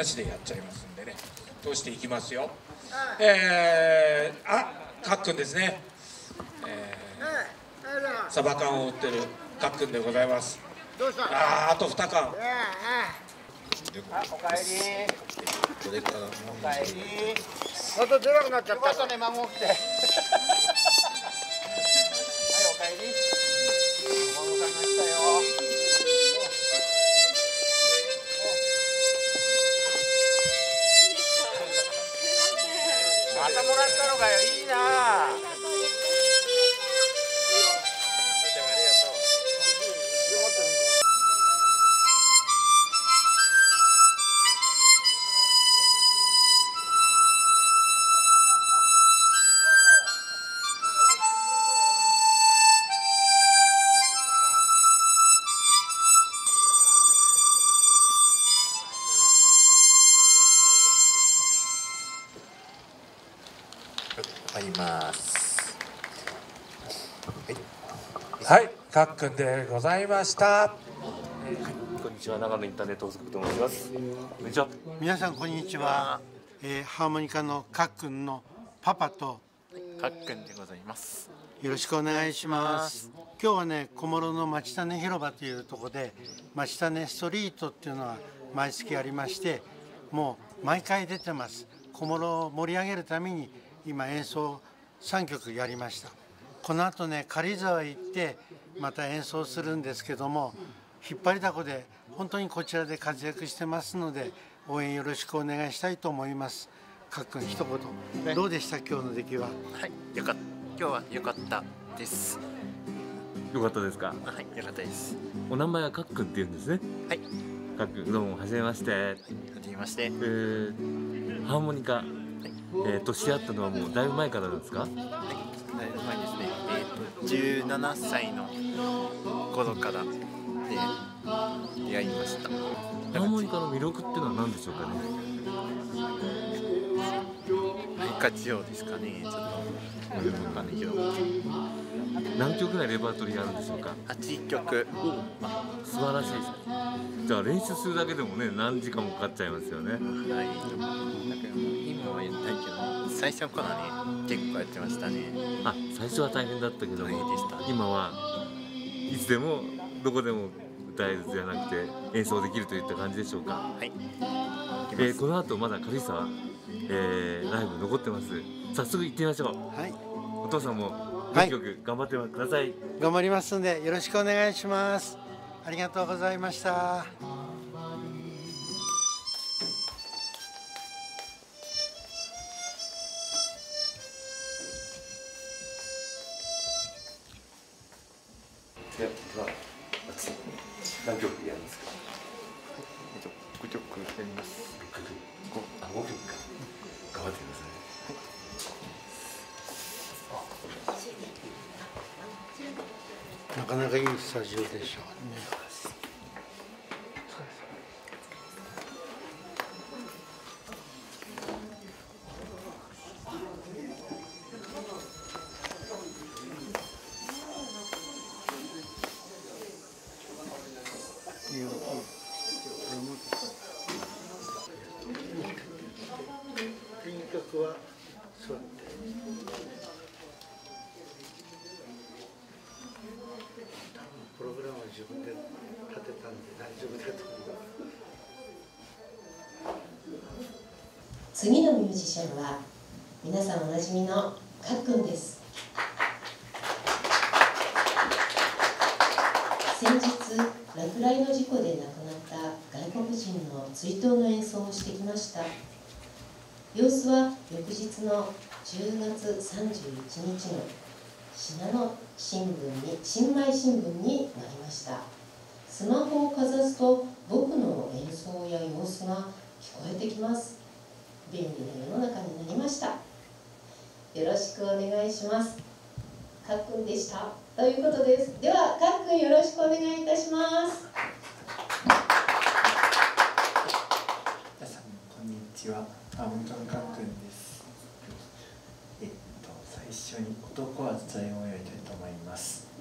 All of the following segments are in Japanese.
なしでやっちゃいますんでね。通していきますよ。えー、あかっくんですね、えー、サバ缶を売ってるかっくんでございます。あああと2缶。あおかえり。これからおかえり。また出なくなっちゃった。ね孫来てあります。はいかっくんでございました。こんにちは。長野インターネット放送局と申します。こんにちは。皆さんこんにちは、えーハーモニカのかっくんのパパとかっくんでございます。よろしくお願いします。今日はね小諸の町種広場というところで町種ストリートっていうのは毎月ありましてもう毎回出てます。小諸を盛り上げるために今演奏3曲やりました。この後ね軽井沢行ってまた演奏するんですけども引っ張りだこで本当にこちらで活躍してますので応援よろしくお願いしたいと思います。かっくん一言。どうでした？今日の出来は。はい、よかった。今日は良かったです。よかったですか？はい、良かったです。お名前はかっくんって言うんですね。はい、かっくんどうもはじめまして。はじめまして。えー、ハーモニカえー、年合ったのはもうだいぶ前からなんですか？はい、だいぶ前ですね。えっ、と17歳の頃からで出会いました。ハーモニカの魅力っていうのは何でしょうかね？はい、活用ですかね？ちょっとよくわかんないけど、何曲ぐらいレパートリーがあるんでしょうか？8曲。素晴らしいですじゃあ練習するだけでもね何時間もかかっちゃいますよねはい、はやったいけど、最初からね結構やってましたね。あ最初は大変だったけどでした。今はいつでもどこでも歌えるじゃなくて演奏できるといった感じでしょうか。はい。えーこの後まだ軽井沢、えーライブ残ってます。早速行ってみましょう。はい。お父さんもはい。一曲頑張ってください、頑張りますんでよろしくお願いします。ありがとうございましたタジオでしょうね。自分で立てたんで大丈夫だと思う。次のミュージシャンは皆さんおなじみのかっくんです。先日落雷の事故で亡くなった外国人の追悼の演奏をしてきました。様子は翌日の10月31日の信濃新聞に新米新聞になりました。スマホをかざすと僕の演奏や様子が聞こえてきます。便利な世の中になりました。よろしくお願いします。かっくんでした。ということです。ではかっくんよろしくお願いいたします。皆さんこんにちは。ハーモニカのかっくんです。緒に男は伝えをやりたいと思います。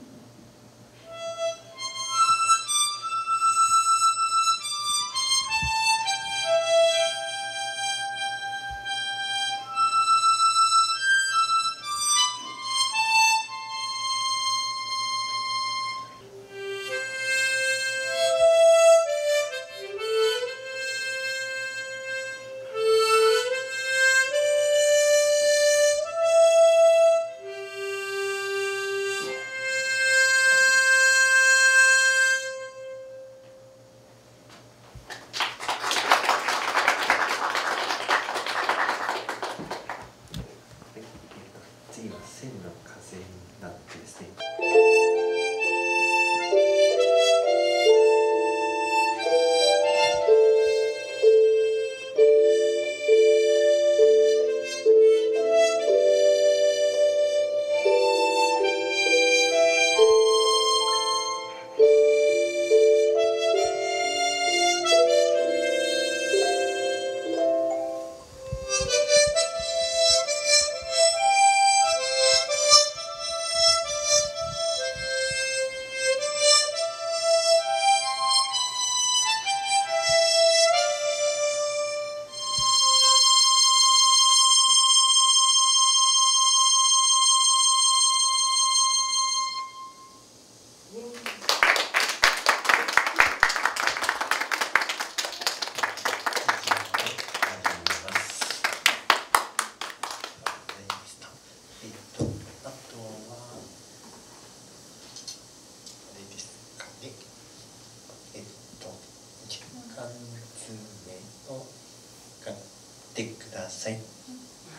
さい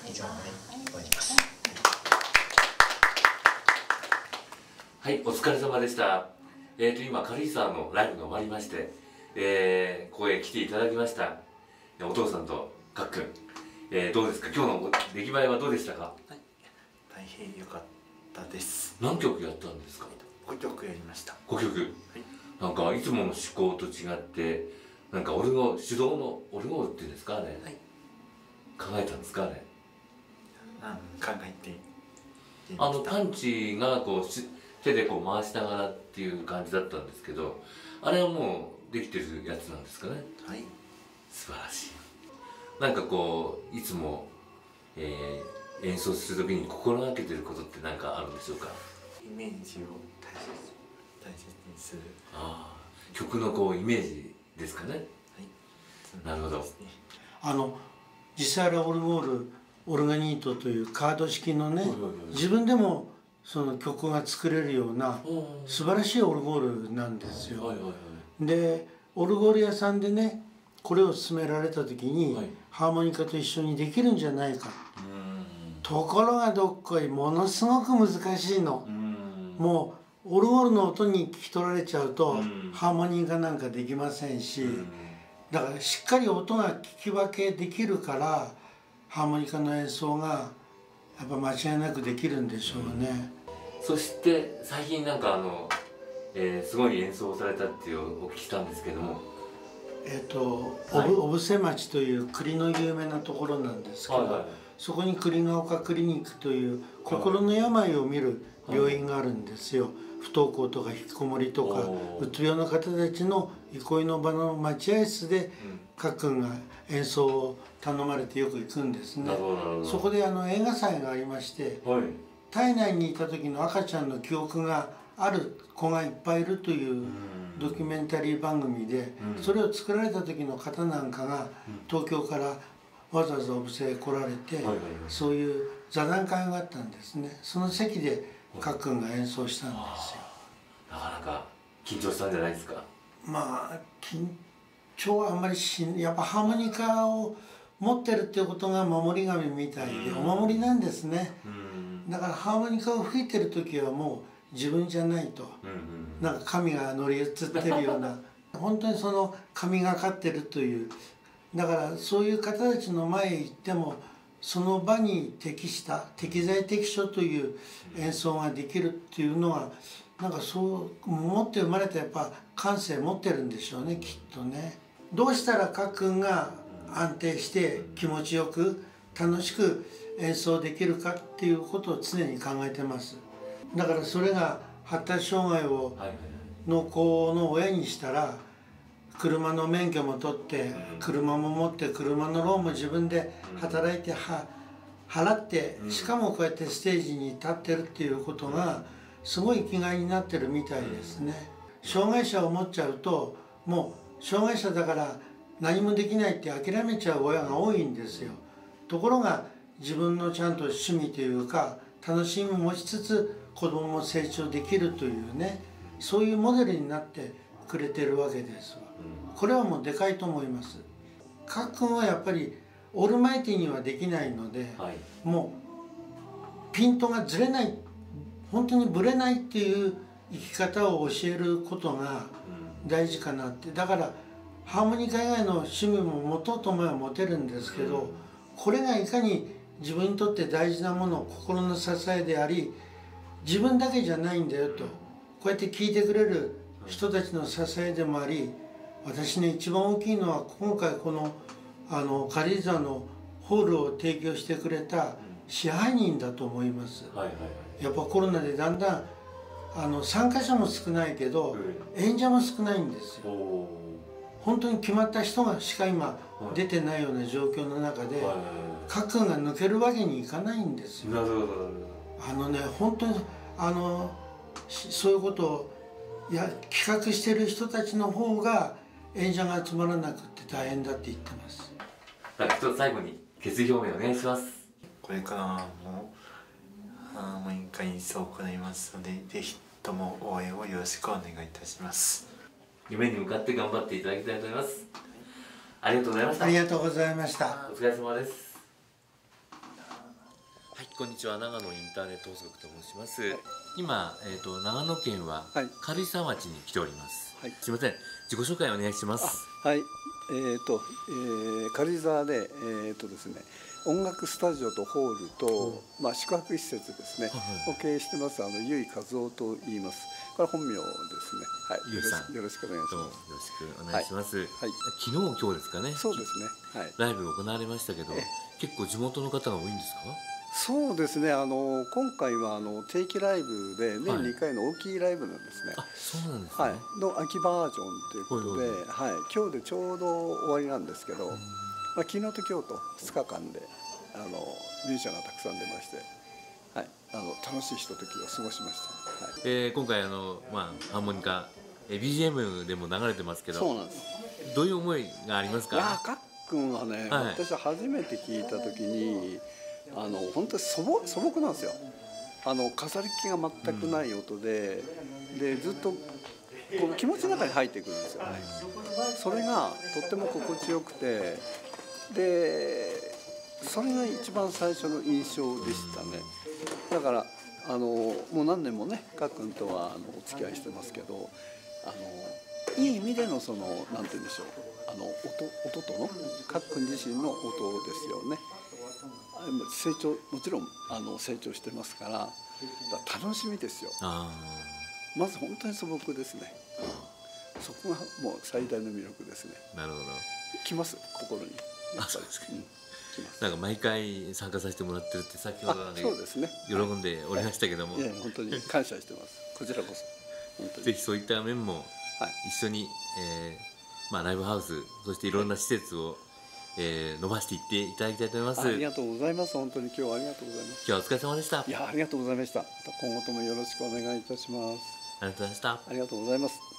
以上で終わります。はい、お疲れ様でした。えっ、と、今、軽井沢のライブが終わりまして、えー、ここへ来ていただきました。お父さんとかっくん、えー、どうですか？今日の出来栄えはどうでしたか？大変良かったです。何曲やったんですか？5曲やりました。5曲、なんかいつもの思考と違ってなんかオルゴ手動のオルゴールっていうんですかあれ、考えたんですかあれ？うん考えてあのパンチがこうし手でこう回しながらっていう感じだったんですけどあれはもうできてるやつなんですかね？はい。素晴らしい。なんかこういつも、えー演奏する時に心がけてることって何かあるんでしょうか？イメージを大切大切にする。ああ曲のこうイメージですかね？はい。なるほど。あの実際あれオルゴールオルガニートというカード式のね自分でもその曲が作れるような素晴らしいオルゴールなんですよ。でオルゴール屋さんでねこれを勧められた時に、はい。ハーモニカと一緒にできるんじゃないか。うところがどっこいものすごく難しいの。もうオルゴールの音に聞き取られちゃうと、うん。ハーモニカなんかできませんし、うんだからしっかり音が聞き分けできるからハーモニカの演奏がやっぱ間違いなくできるんでしょうね。そして最近なんかあの、えーすごい演奏をされたっていうお聞きしたんですけども。えっ、とはい。小布施町という栗の有名なところなんですけど、そこに栗ヶ丘クリニックという心の病を見る病院があるんですよ。不登校とか引きこもりとかうつ病の方たちの憩いの場の待合室でかっくんが演奏を頼まれてよく行くんですね。そこであの映画祭がありましてはい。体内にいた時の赤ちゃんの記憶がある子がいっぱいいるというドキュメンタリー番組でうん。それを作られた時の方なんかが東京からわざわざお布施へ来られてそういう座談会があったんですね。その席でかっくんが演奏したんですよ。なかなか緊張したんじゃないですか？まあ緊張はあんまりしんやっぱハーモニカを持ってるっていうことが守り神みたいでお守りなんですね。うん。だからハーモニカを吹いてる時はもう自分じゃないと。うなんか神が乗り移ってるような。本当にその神がかってるという。だからそういう方たちの前へ行ってもその場に適した適材適所という演奏ができるっていうのはなんかそう持って生まれたやっぱ感性持ってるんでしょうねきっとね。どうしたらかっくんが安定して気持ちよく楽しく演奏できるかっていうことを常に考えてます。だからそれが発達障害をの子の親にしたら車の免許も取って車も持って車のローンも自分で働いては払ってしかもこうやってステージに立ってるっていうことがすごい生きがいになってるみたいですね。障害者を持っちゃうともう障害者だから何もできないって諦めちゃう親が多いんですよ。ところが自分のちゃんと趣味というか楽しみを持ちつつ子供も成長できるというねそういうモデルになってくれてるわけですわ。これはもうでかいと思います。かっくんはやっぱりオールマイティにはできないのではい。もうピントがずれない本当にぶれないっていう生き方を教えることが大事かなって。だからハーモニカ以外の趣味も持とうと思えば持てるんですけどこれがいかに自分にとって大事なもの心の支えであり自分だけじゃないんだよとこうやって聞いてくれる人たちの支えでもあり私ね一番大きいのは今回このあの軽井沢のホールを提供してくれた支配人だと思います。はいはいはい。やっぱコロナでだんだんあの参加者も少ないけど演者も少ないんですよ。お本当に決まった人がしか今出てないような状況の中でーはかっくんが抜けるわけにいかないんですよ。いなるほどなるあのね本当にあのしそういうことをや企画してる人たちの方が演者が集まらなくて大変だって言ってます。じゃあ一つ最後に決意表明お願いします。これからもハーモニカ演奏を行いますのでぜひとも応援をよろしくお願いいたします。夢に向かって頑張っていただきたいと思います。ありがとうございました。ありがとうございました。お疲れ様です。はい、こんにちは。長野インターネット放送局と申します。今、えっ、と長野県は軽井沢町に来ております。はいすみません。自己紹介お願いします。はい、えーと、えー軽井沢で、えーとですね、音楽スタジオとホールと、まあ宿泊施設ですね、を経営してますあの由井和夫と言います。これ本名ですね。はい、ゆうさんよろしくよろしくお願いします。ろしくお願いします。はい昨日今日ですかね。そうですね。はい。ライブ行われましたけどえ、結構地元の方が多いんですか？そうですね。あの今回はあの定期ライブで年はい2回の大きいライブなんですね。そうなんですね。はい。の秋バージョンということで、はい今日でちょうど終わりなんですけど、まあ昨日と今日と2日間であのミュージシャンがたくさん出まして、はいあの楽しいひとときを過ごしました。はい。えー今回あのまあハーモニカ、えー BGM でも流れてますけど、そうなんです。どういう思いがありますいやか。っくんはね、はい私は初めて聞いた時にあの本当に素朴素朴なんですよ。あの飾り気が全くない音で、でずっとこう気持ちの中に入ってくるんですよ。ねそれがとっても心地よくてでそれが一番最初の印象でしたね。だからあのもう何年もねかっくんとはあのお付き合いしてますけどあのいい意味でのそのなんて言うんでしょう。あの音音とのかっくん自身の音ですよね。成長もちろんあの成長してますから楽しみですよ。あまず本当に素朴ですね。そこがもう最大の魅力ですね。あ、なるほど。来ます？心に。やっぱり、うん。なんか毎回参加させてもらってるって先ほどそうですね。喜んでおりましたけども、本当に感謝してます。こちらこそ。ぜひそういった面も一緒に、えーまあ、ライブハウスそしていろんな施設を、えー伸ばしていっていただきたいと思います。ありがとうございます。本当に今日はありがとうございます。今日はお疲れ様でした。いやありがとうございました。今後ともよろしくお願いいたします。ありがとうございました。ありがとうございます